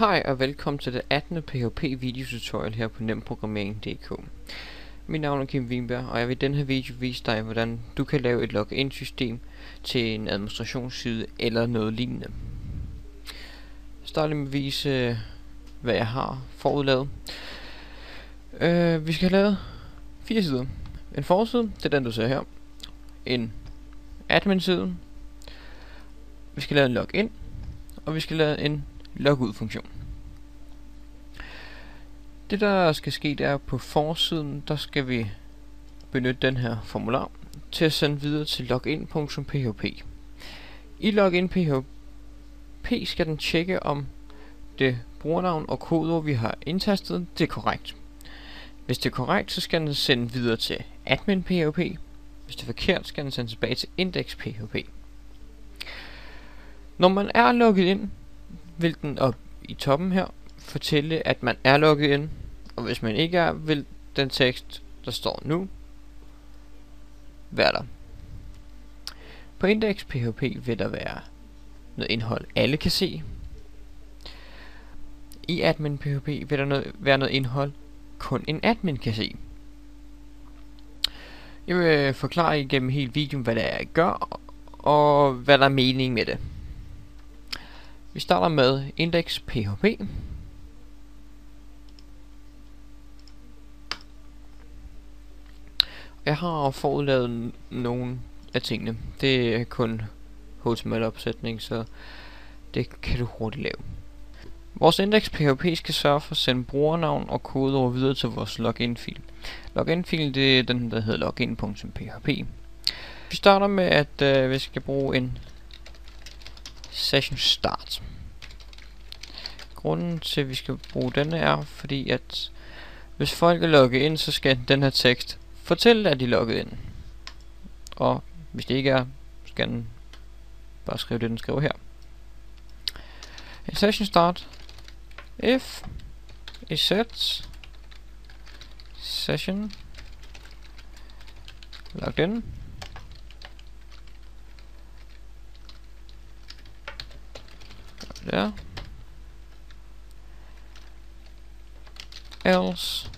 Hej og velkommen til det 18. PHP videotutorial her på nemprogrammering.dk Mit navn er Kim Wienberg, og jeg vil i denne her video vise dig, hvordan du kan lave et login system til en administrationsside eller noget lignende. Jeg starter med at vise, hvad jeg har forudlavet. Øh, vi skal have lavet fire sider. En forside, det er den du ser her. En admin-side. Vi skal lave en login. Og vi skal lave en logud-funktion. Det der skal ske, det er på forsiden, der skal vi benytte den her formular til at sende videre til login.php. I login.php skal den tjekke om det brugernavn og kodeord vi har indtastet, det er korrekt. Hvis det er korrekt, så skal den sende videre til admin.php. Hvis det er forkert, skal den sende tilbage til index.php. Når man er logget ind, vil den op i toppen her fortælle, at man er logget ind, og hvis man ikke er, vil den tekst, der står nu, være der. På index.php vil der være noget indhold, alle kan se. I admin.php vil der noget, være noget indhold, kun en admin kan se. Jeg vil forklare igennem hele videoen, hvad det er, jeg gør, og hvad der er mening med det. Vi starter med indeks php. Jeg har forudlavet nogle af tingene. Det er kun HTML-opsætning, så det kan du hurtigt lave. Vores indeks PHP skal sørge for at sende brugernavn og kodeord videre til vores login-fil. Login-fil det er den, der hedder login.php. Vi starter med, at øh, vi skal bruge en session start. Grunden til, at vi skal bruge denne er, fordi at hvis folk er logget ind, så skal den her tekst fortælle, at de er logget ind. Og hvis det ikke er, skal den bare skrive det, den skriver her. En session start if is set session logged in Ja. else.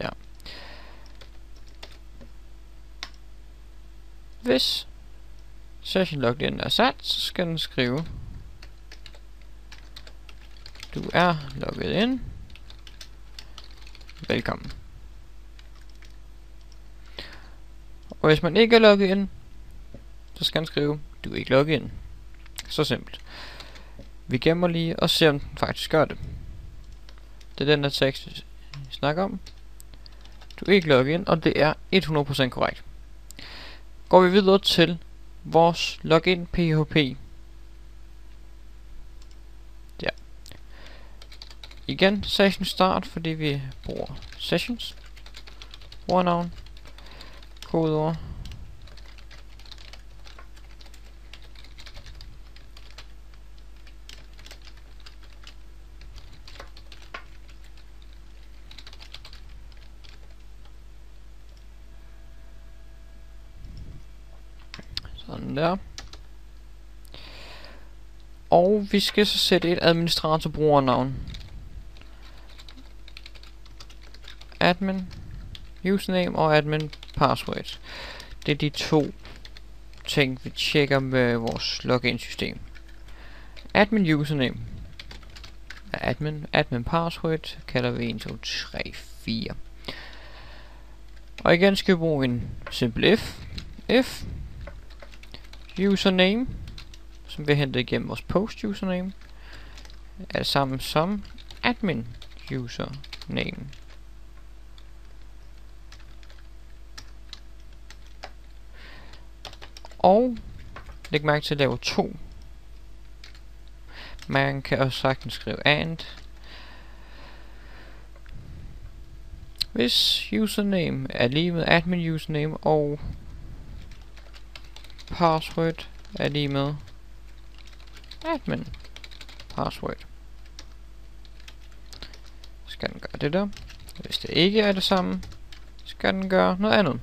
Ja. Hvis session logged in er sat så skal den skrive du er logget ind velkommen. Og hvis man ikke er logget ind, så skal han skrive, du er ikke logget ind. Så simpelt. Vi gemmer lige og ser, om den faktisk gør det. Det er den der tekst, vi snakker om. Du er ikke logget ind, og det er 100% korrekt. Går vi videre til vores login PHP. Ja. Igen session start, fordi vi bruger sessions. Brugernavn kodeord. Sådan der. Og vi skal så sætte et administrator brugernavn. Admin username og admin password. Det er de to ting, vi tjekker med vores login system. Admin username admin, admin password kalder vi 1, 2, 3, 4. Og igen skal vi bruge en simpel if. If username, som vi henter igennem vores post username, er sammen samme som admin username. Og læg mærke til at lave 2 Man kan også sagtens skrive and. Hvis username er lige med admin username og password er lige med admin password. Skal den gøre det der. Hvis det ikke er det samme, skal den gøre noget andet.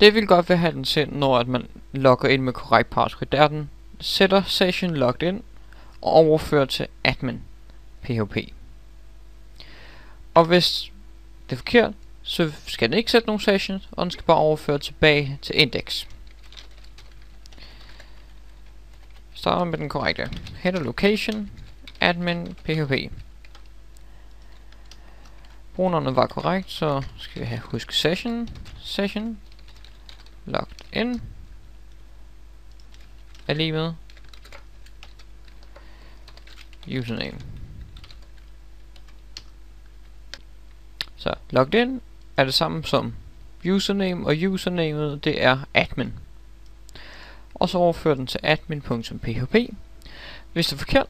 Det vil godt være have den sendt, når at man logger ind med korrekt password. Der den sætter session logged in og overfører til admin PHP. Og hvis det er forkert, så skal den ikke sætte nogen session, og den skal bare overføre tilbage til index. Starter med den korrekte. Header location, admin, php. Brugernavnet var korrekt, så skal vi have huske session, session, logged in, er lige med username. Så logged in er det samme som username, og usernamet det er admin. Og så overfører den til admin.php. Hvis det er forkert,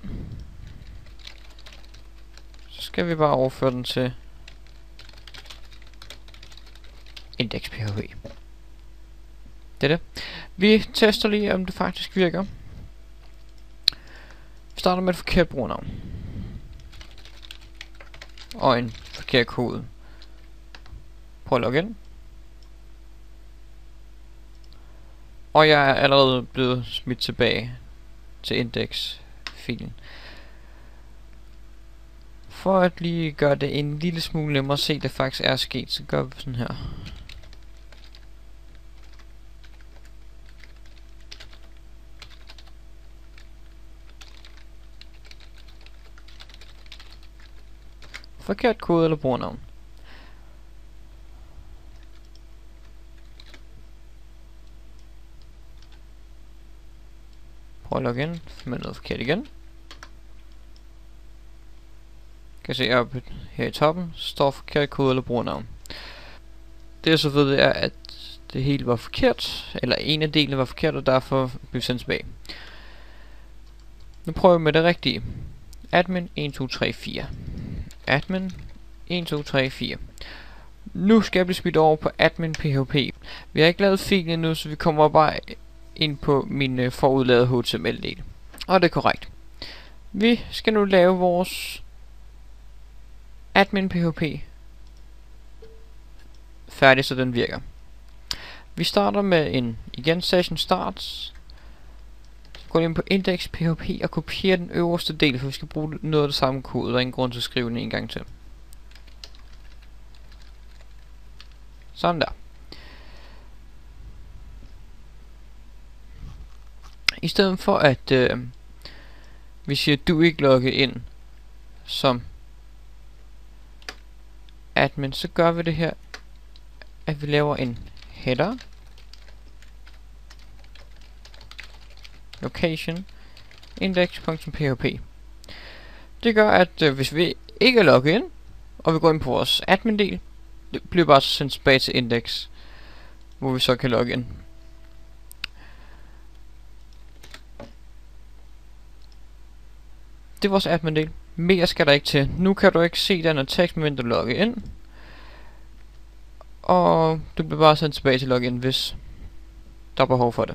så skal vi bare overføre den til index.php. Det er det. Vi tester lige, om det faktisk virker. Vi starter med et forkert brugernavn. Og en forkert kode. Prøv at logge ind. Og jeg er allerede blevet smidt tilbage til index-filen. For at lige gøre det en lille smule nemmere at se, at det faktisk er sket, så gør vi sådan her. Forkert kode eller brugernavn. Prøv at logge ind med noget forkert igen. Kan se op her i toppen, står forkert kode eller brugernavn. Det jeg så ved er, at det hele var forkert, eller en af delene var forkert, og derfor blev sendt tilbage. Nu prøver vi med det rigtige. Admin 1234 admin 1, 2, 3, 4. Nu skal jeg blive smidt over på admin PHP. Vi har ikke lavet filen endnu, så vi kommer bare ind på min øh, uh, forudlavede HTML-del. Og det er korrekt. Vi skal nu lave vores admin PHP færdig, så den virker. Vi starter med en igen session starts. Gå ind på index.php og kopiere den øverste del, for vi skal bruge noget af det samme kode. Der er ingen grund til at skrive den en gang til. Sådan der. I stedet for at øh, vi siger, du ikke logge ind som admin, så gør vi det her, at vi laver en header location index.php. Det gør, at øh, hvis vi ikke er logget ind, og vi går ind på vores admin-del, det bliver bare sendt tilbage til index, hvor vi så kan logge ind. Det er vores admin-del. Mere skal der ikke til. Nu kan du ikke se den her tekst, men du logger ind. Og du bliver bare sendt tilbage til login, hvis der er behov for det.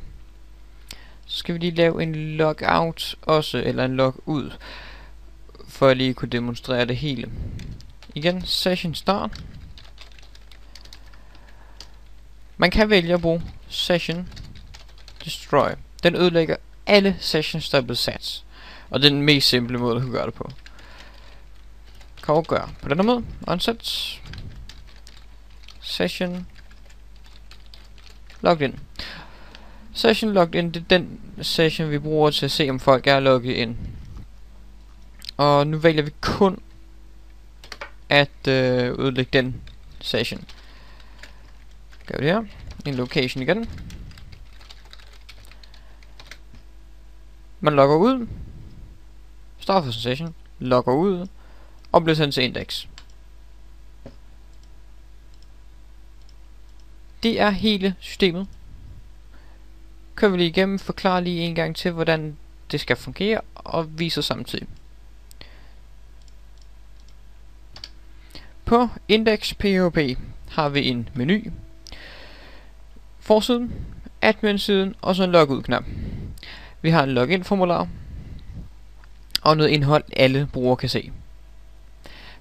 Så skal vi lige lave en logout også, eller en logout, for at lige kunne demonstrere det hele. Igen, session start. Man kan vælge at bruge session destroy. Den ødelægger alle sessions, der er blevet sat. Og det er den mest simple måde, du kunne gøre det på. Kan du gøre på den måde. Onset. Session. Logged in. Session logged in, det er den session, vi bruger til at se, om folk er logget ind. Og nu vælger vi kun at øh, udlægge den session. Gør vi det her. En location igen. Man logger ud. Starter for session. Logger ud. Og bliver sendt til index. Det er hele systemet kører vi lige igennem, forklarer lige en gang til, hvordan det skal fungere, og viser samtidig. På index.php har vi en menu, forsiden, admin-siden og så en logout-knap. Vi har en login-formular og noget indhold, alle brugere kan se.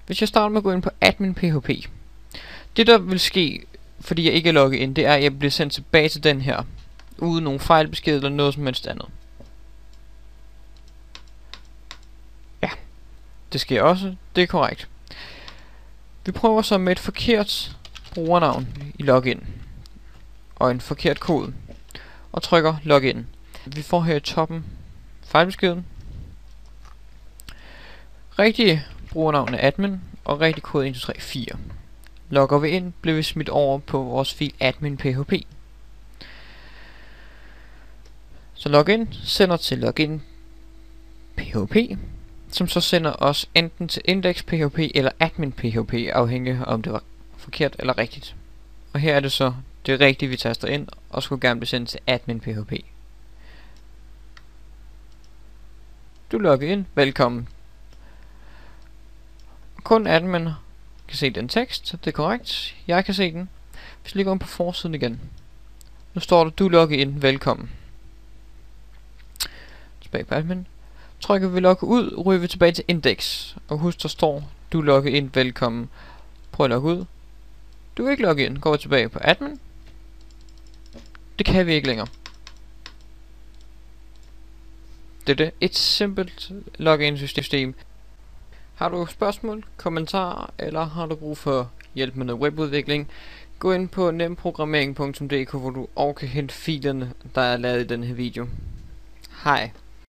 Hvis jeg starter med at gå ind på admin.php, det der vil ske fordi jeg ikke er logget ind, det er, at jeg bliver sendt tilbage til den her, uden nogen fejlbesked eller noget som helst andet. Ja, det sker også, det er korrekt. Vi prøver så med et forkert brugernavn i login, og en forkert kode, og trykker login. Vi får her i toppen fejlbeskeden. Rigtig brugernavn er admin, og rigtig kode 1234. Logger vi ind, bliver vi smidt over på vores fil admin.php. Så login sender til login PHP, som så sender os enten til index.php eller admin.php, afhængig af om det var forkert eller rigtigt. Og her er det så det rigtige, vi taster ind, og skulle gerne blive sendt til admin.php. Du logger ind. Velkommen. Kun admin kan se den tekst. Det er korrekt. Jeg kan se den. Hvis vi lige går på forsiden igen. Nu står der, du logger ind. Velkommen. Tilbage på admin. Trykker vi logge ud, ryger vi tilbage til index. Og husk, der står, du logger ind. Velkommen. Prøv at logge ud. Du kan ikke logge ind. Går tilbage på admin. Det kan vi ikke længere. Det er det. Et simpelt login-system. Har du spørgsmål, kommentarer, eller har du brug for hjælp med noget webudvikling, gå ind på nemprogrammering.dk, hvor du også kan hente filerne, der er lavet i den her video. Hej.